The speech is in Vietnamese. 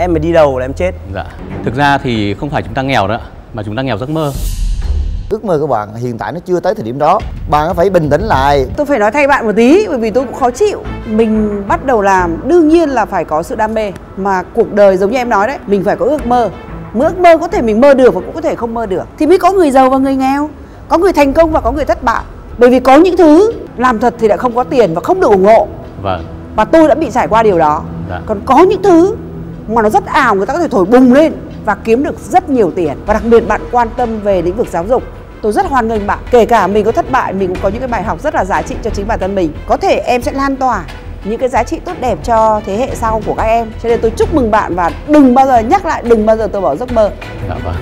em mới đi đầu là em chết. Dạ. Thực ra thì không phải chúng ta nghèo nữa, mà chúng ta nghèo giấc mơ. ước mơ của bạn hiện tại nó chưa tới thời điểm đó. Bạn phải bình tĩnh lại. Tôi phải nói thay bạn một tí bởi vì tôi cũng khó chịu. Mình bắt đầu làm đương nhiên là phải có sự đam mê. Mà cuộc đời giống như em nói đấy mình phải có ước mơ. Mà ước mơ có thể mình mơ được và cũng có thể không mơ được. Thì mới có người giàu và người nghèo có người thành công và có người thất bại. Bởi vì có những thứ làm thật thì lại không có tiền và không được ủng hộ. Vâng. và tôi đã bị trải qua điều đó. Dạ. còn có những thứ mà nó rất ảo, người ta có thể thổi bùng lên và kiếm được rất nhiều tiền. Và đặc biệt bạn quan tâm về lĩnh vực giáo dục. Tôi rất hoan nghênh bạn. Kể cả mình có thất bại, mình cũng có những cái bài học rất là giá trị cho chính bản thân mình. Có thể em sẽ lan tỏa những cái giá trị tốt đẹp cho thế hệ sau của các em. Cho nên tôi chúc mừng bạn và đừng bao giờ nhắc lại, đừng bao giờ tôi bỏ giấc mơ. Dạ vâng.